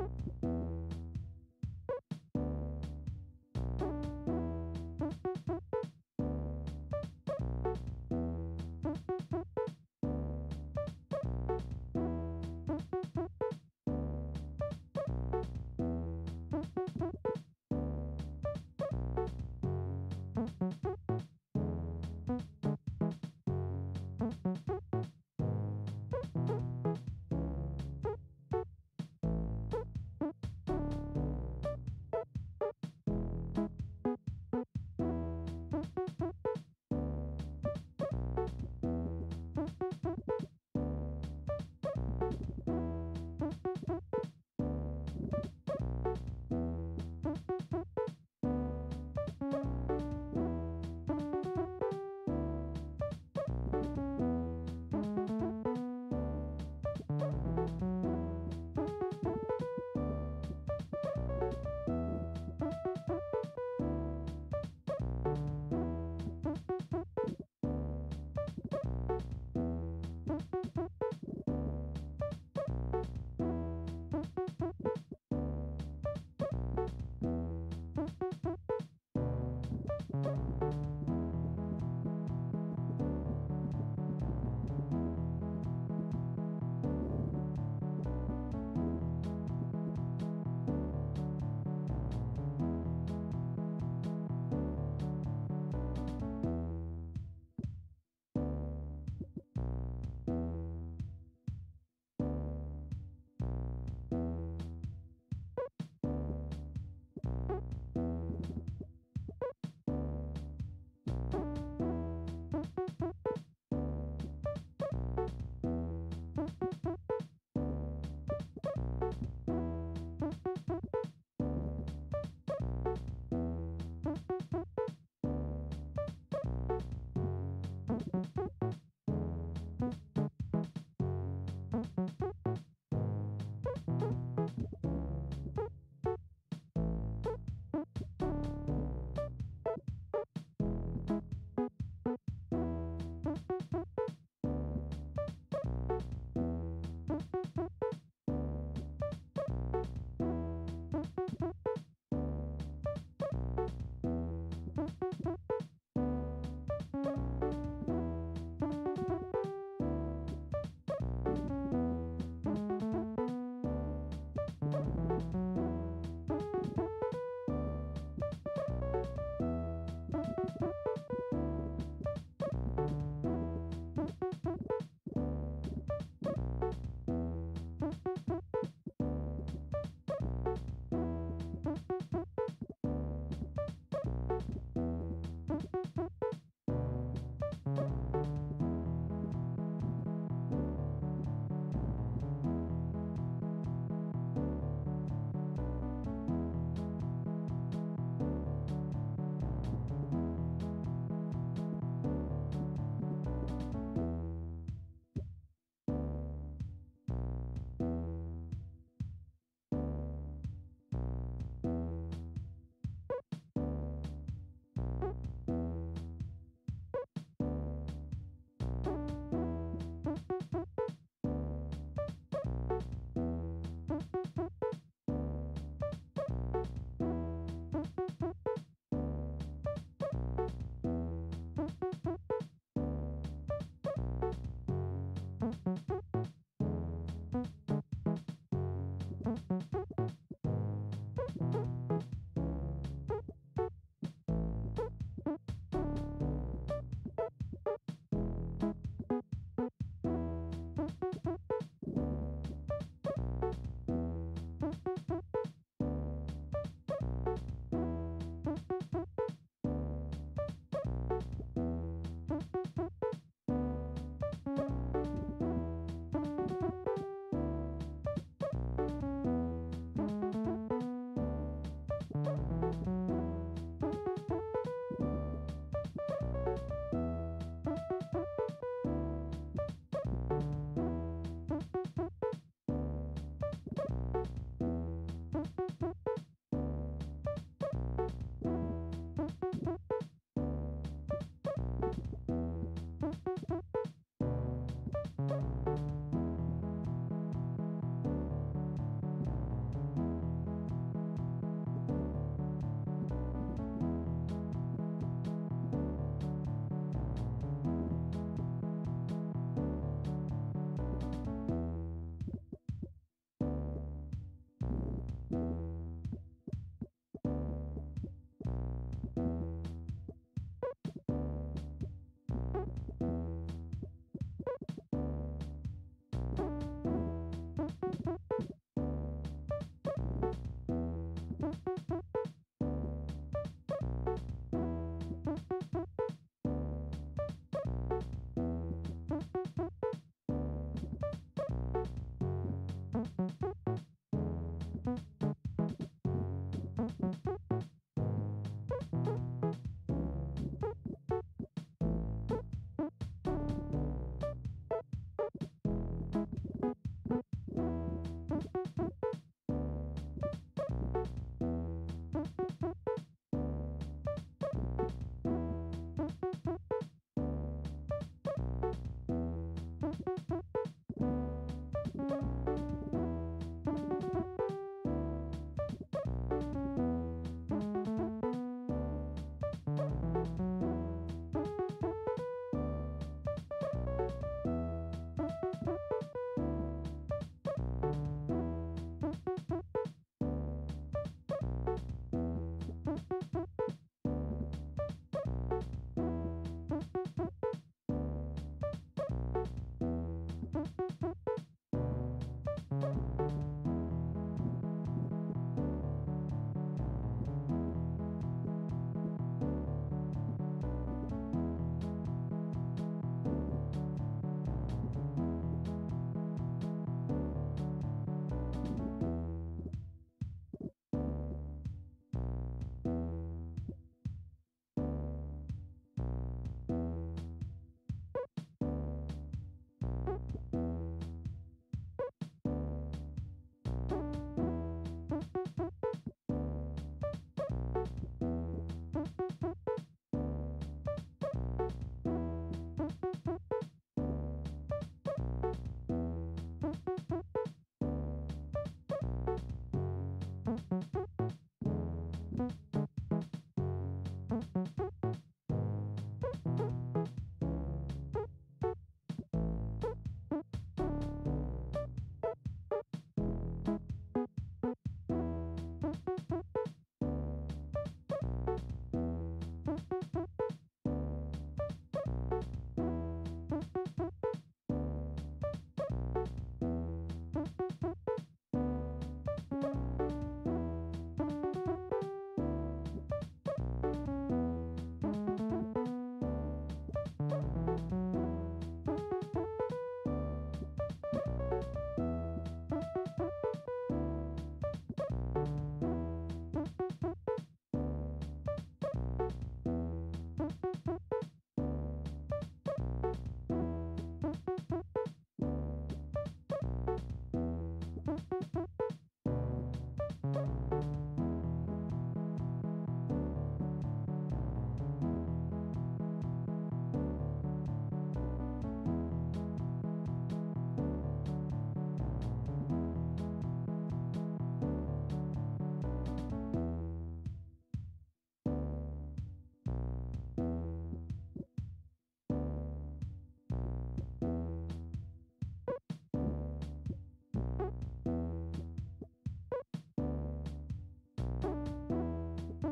you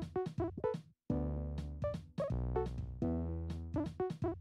Thank you.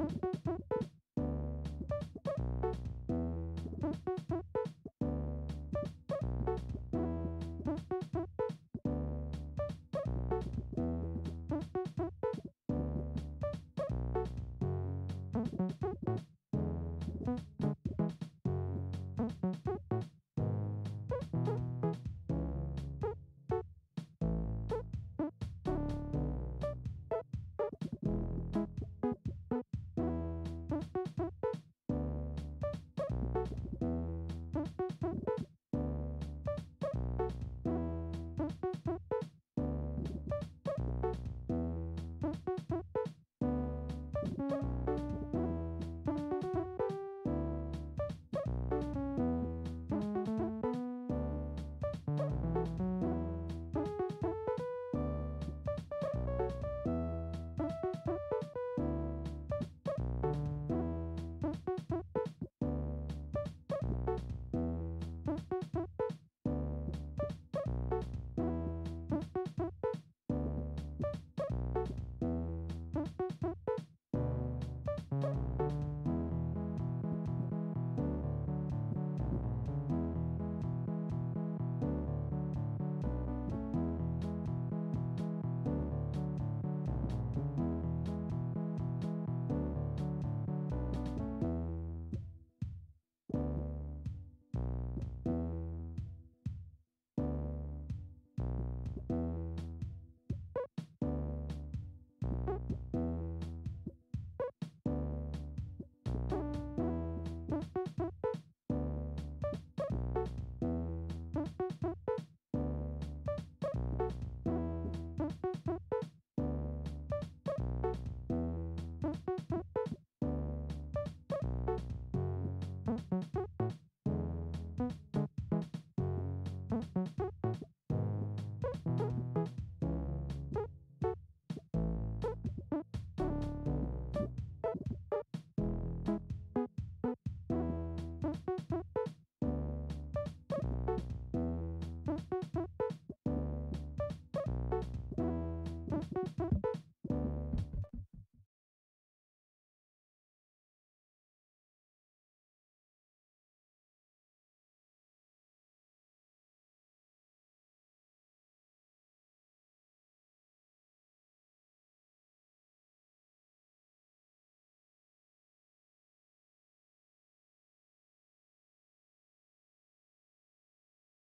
Thank